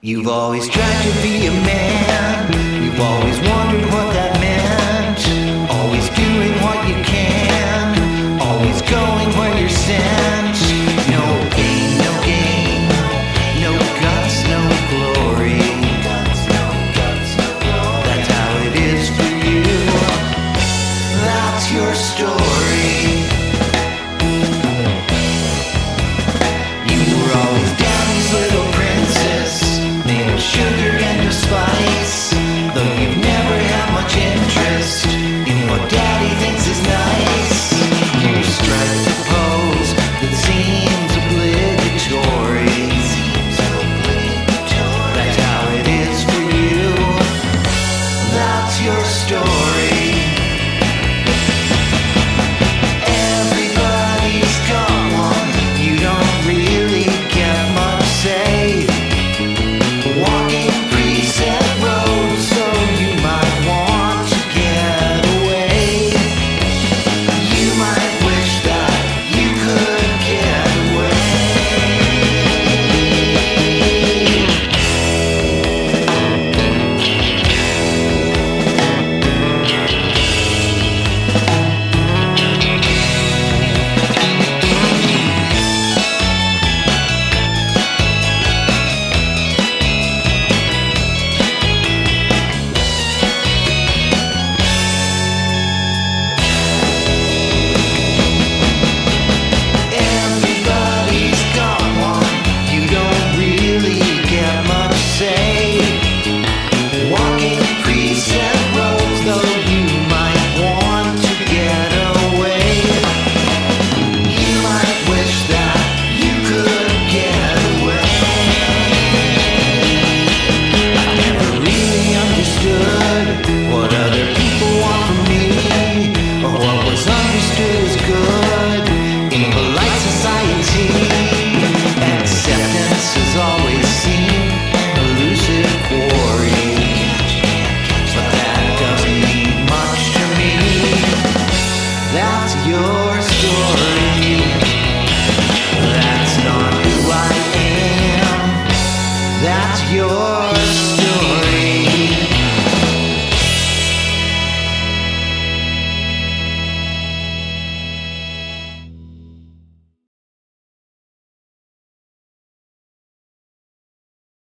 You've always tried to be a man. That's yours.